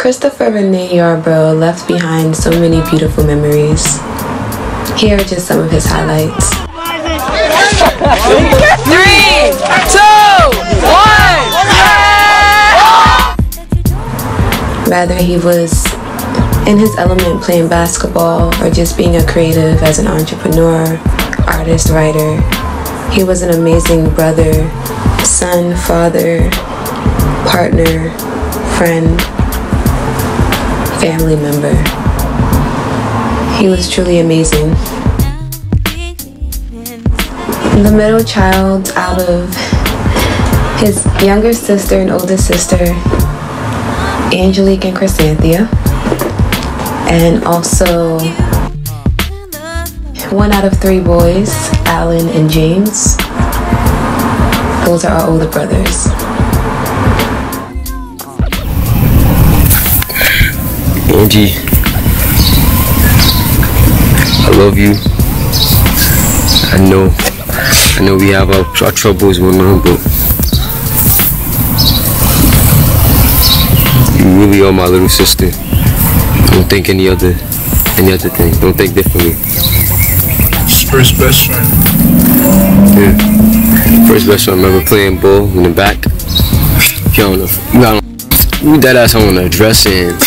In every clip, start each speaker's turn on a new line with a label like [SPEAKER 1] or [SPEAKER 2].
[SPEAKER 1] Christopher Rene Yarborough left behind so many beautiful memories. Here are just some of his highlights.
[SPEAKER 2] Three, two, one.
[SPEAKER 1] Rather, he was in his element playing basketball or just being a creative as an entrepreneur, artist, writer. He was an amazing brother, son, father, partner, friend, family member. He was truly amazing. The middle child out of his younger sister and older sister, Angelique and Chrysanthea, and also one out of three boys, Alan and James. Those are our older brothers.
[SPEAKER 3] Angie, I love you. I know, I know we have our, our troubles going on, but you really are my little sister. Don't think any other, any other thing. Don't think differently.
[SPEAKER 4] First best friend.
[SPEAKER 3] Yeah. First best friend. I remember playing ball in the back. You don't know. You that ass on the dressing.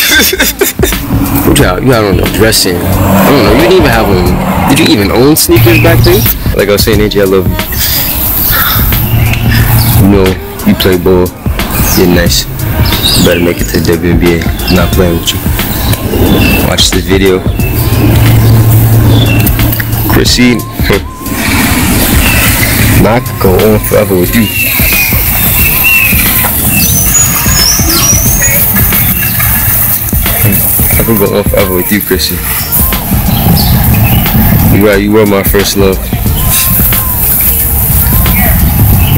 [SPEAKER 3] you got you got on the dressing. I don't know. You didn't even have on. Did you even own sneakers back then? Like I was saying, AJ, I love you. You know, you play ball. You're nice. You better make it to the WNBA. I'm not playing with you. Watch this video. Chrissy, not go on forever with you. I could go on forever with you, Chrissy. You are, you were my first love.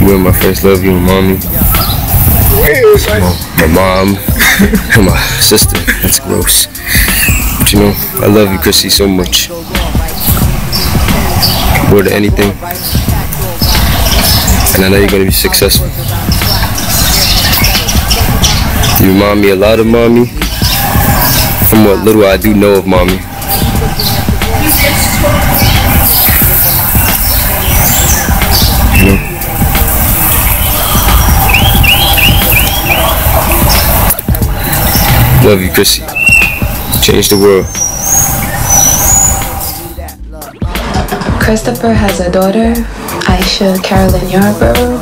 [SPEAKER 3] You were my first love, you were mommy. My, my mom and my sister. That's gross. But you know, I love you, Chrissy, so much. More than anything. And I know you're gonna be successful. You remind me a lot of mommy. From what little I do know of mommy. Love you, Chrissy. Change the world.
[SPEAKER 1] Christopher has a daughter, Aisha Carolyn Yarborough.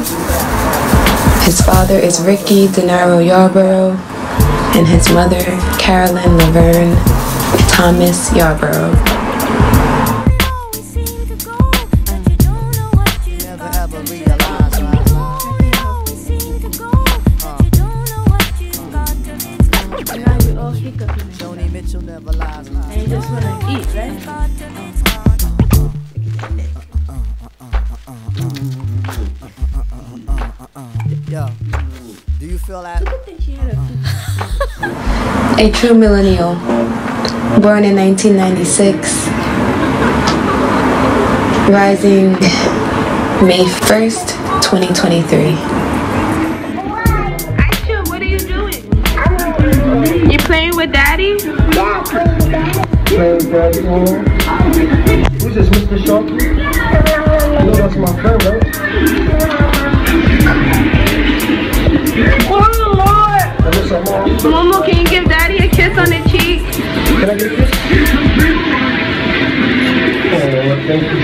[SPEAKER 1] His father is Ricky Denaro Yarborough, and his mother, Carolyn Laverne Thomas Yarborough.
[SPEAKER 5] Joni do you feel that? Uh-huh.
[SPEAKER 1] A true millennial, born in 1996, rising May 1st, 2023.
[SPEAKER 6] Aisha, what are you doing? You playing with daddy?
[SPEAKER 7] Who's this, Mr. Sharp? You know that's my friend, right?
[SPEAKER 6] Momo, can you give daddy a kiss on the cheek?
[SPEAKER 7] Can I get a kiss? Oh, thank you.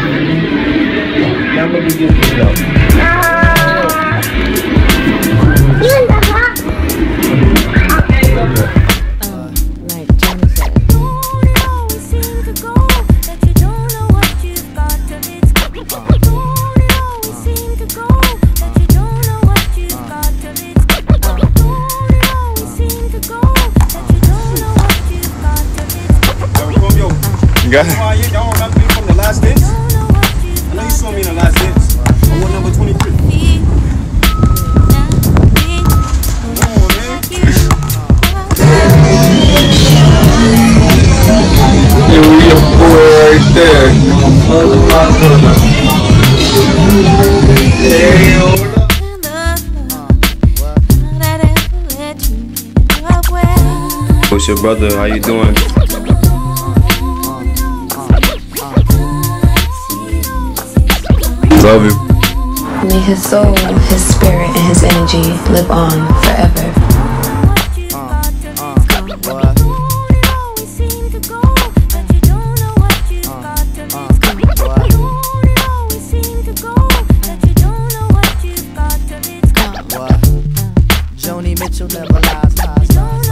[SPEAKER 7] Now I'm gonna give you
[SPEAKER 4] got it. Y'all remember me from the last dance? I know you saw me in the last dance. I wore number 23. Come.
[SPEAKER 3] Yo, boy right there. What's your brother? How you doing? Love you.
[SPEAKER 1] May his soul, his spirit, and his energy live on forever.
[SPEAKER 8] Joni Mitchell never lies.